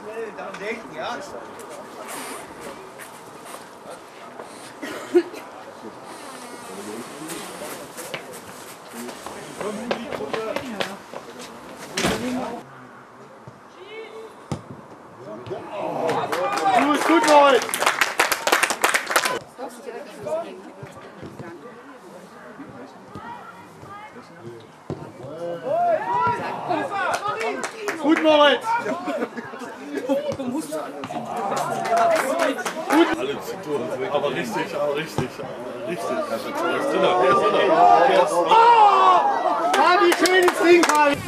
Schnell daran? Du bist Moritz. Gut, Moritz. Aber richtig, aber richtig, aber richtig. Der ist drin, der ist drin. Der ist drin. Fabi, schön ins Ding fallen.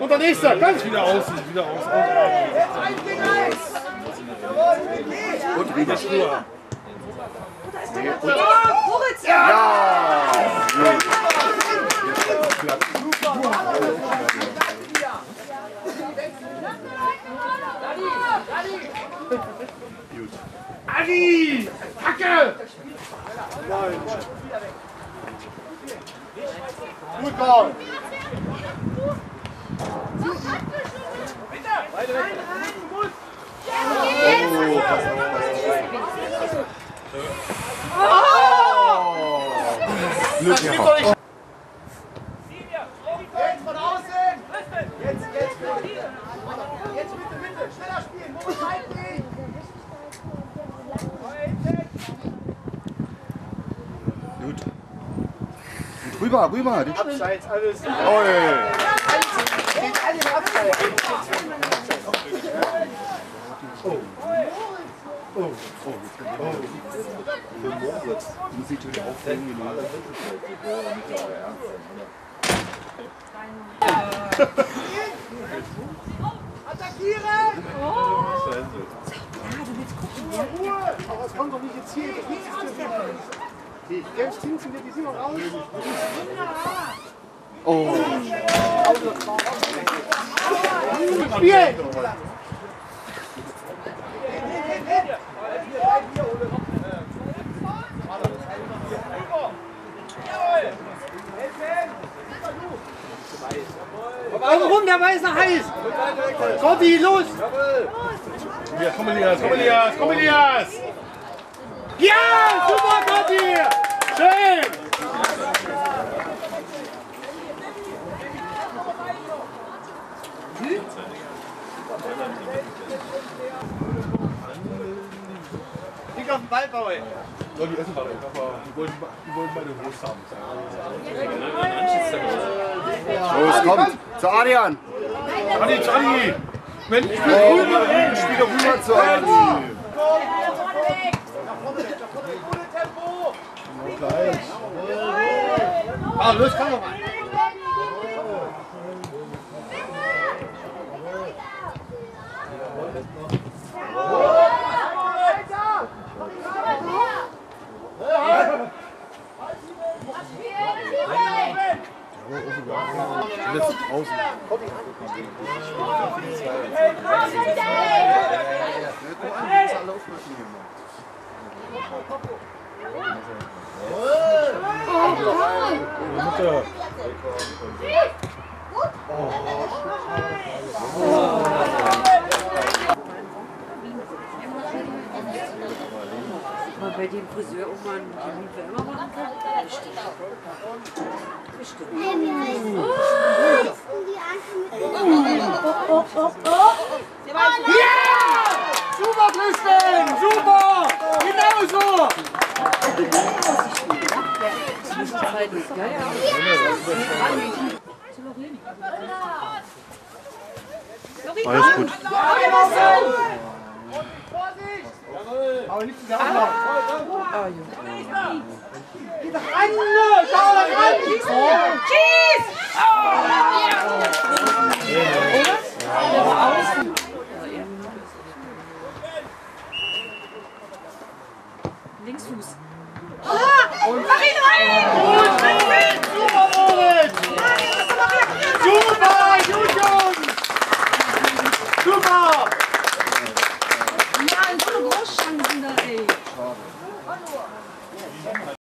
Und der nächste, ganz Wieder aus, wieder aus. Und wieder. Adi! Hacke! Gut, Paul. Das gibt doch nicht. Jetzt von außen! Jetzt, jetzt, jetzt Mitte, Mitte, schneller spielen, Moritz, halt nicht! Rüber, rüber. Die Abseits, alles. Oi. Steht alle im Abseits. Muss ich natürlich aufhängen. Attackieren! Ruhe! Aber es kommt doch nicht jetzt hier. Nichts ist dir Die Teams sind die sind noch raus. Oh. Spiel! Warum der Weiße heiß? Gotti, los! Ja, komm Elias, komm Elias, komm Elias. Ja, super Gotti! Schön! Kick auf den Ball, Paul! So, die essen gerade. Aber die wollen, die wollen meine Wurst haben. Los, kommt. Zu Adrian. Adi, Adi. Mensch, ich bin Oh, rüber. Spiel doch rüber zu Adrian. Ah, los, komm doch mal. Letzt Pause. Mal bei dem Friseur mal einen Termin für immer machen kann? Bestimmt. Bestimmt. Super, Zwischenzeitlich. Ja, ja. Alles gut. Aber nicht zusammen. Ah, ja. Geh doch ran! Schau doch ran! Linksfuß. Super, Moritz! Super, gut, Jungs! Super!